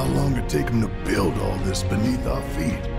How long it take them to build all this beneath our feet?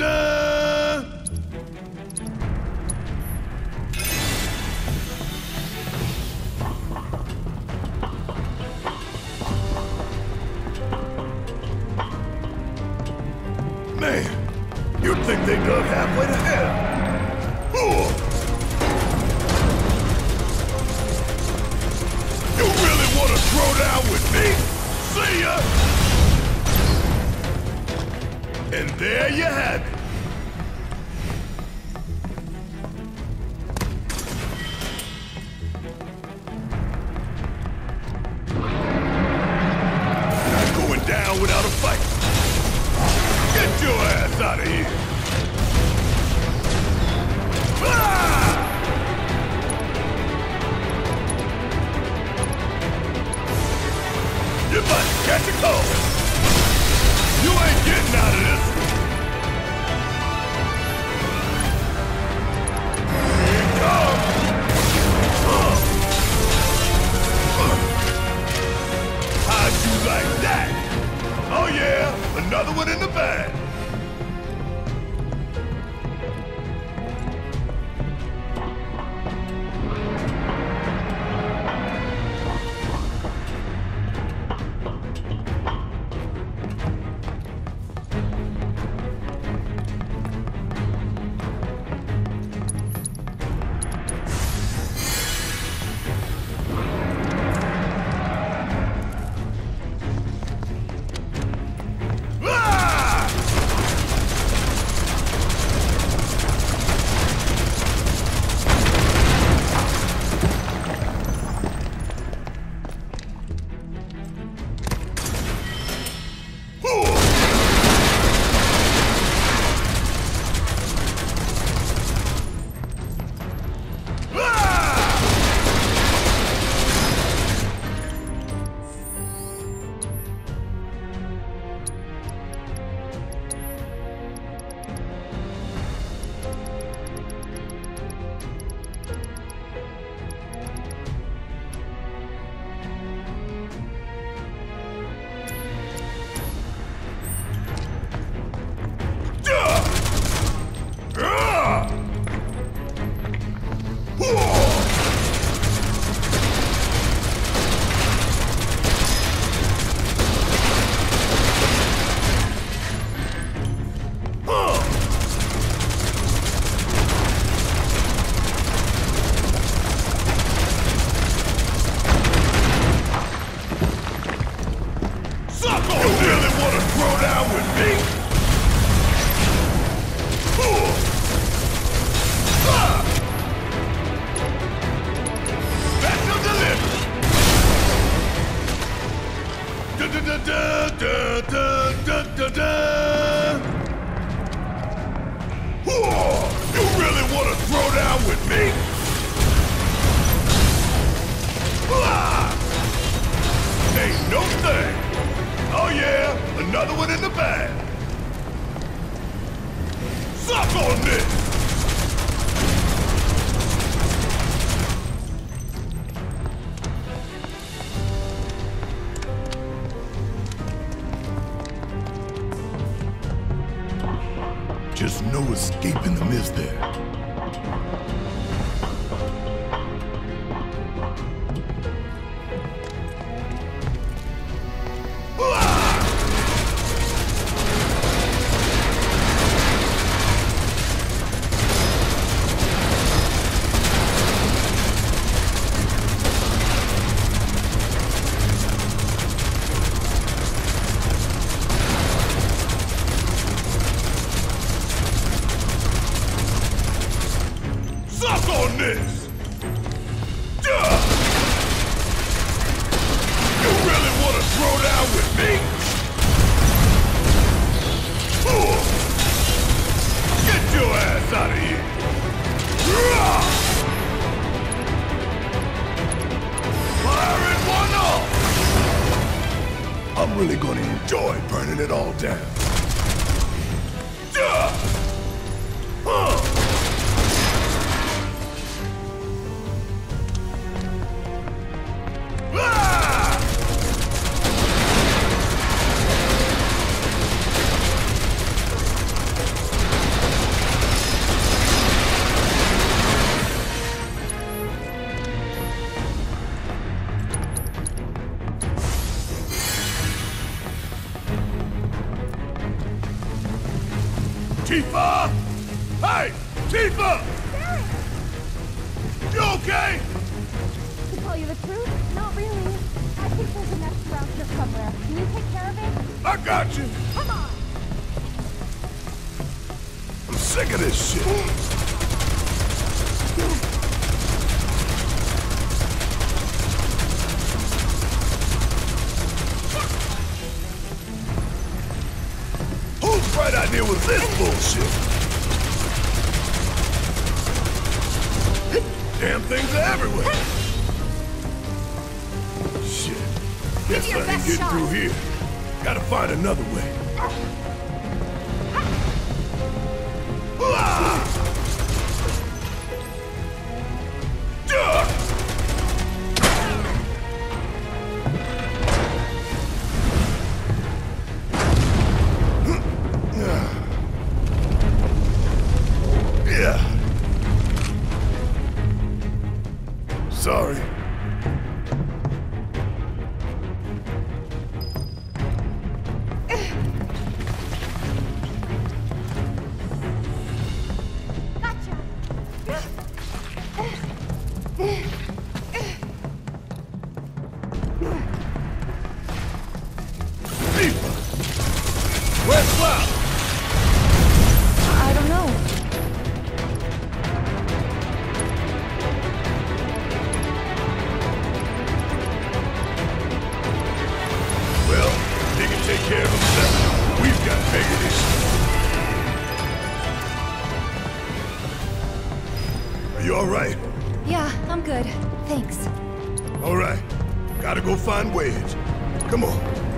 Man, you'd think they dug halfway to hell. You really want to throw down with me? See ya! And there you have it. Not going down without a fight. Get your ass out of here. Another one in the bag. Suck on this! Really gonna enjoy burning it all down. The truth, not really. I think there's a nest around here somewhere. Can you take care of it? I got you. Come on! I'm sick of this shit. Whose bright idea was this bullshit? Damn things are everywhere. Guess I ain't getting shot. through here. Gotta find another way. Yeah. Sorry. I don't know. Well, he can take care of himself. We've got bigger. Are you all right? Yeah, I'm good. Thanks. All right. Gotta go find Wedge. Come on.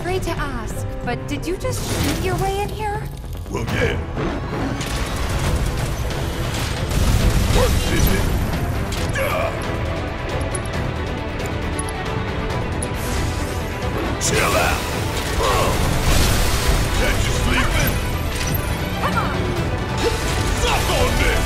afraid to ask, but did you just shoot your way in here? Well, yeah. What is it? Duh! Chill out! Oh. Can't you sleep in? Come on! Suck on me!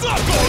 Suckle!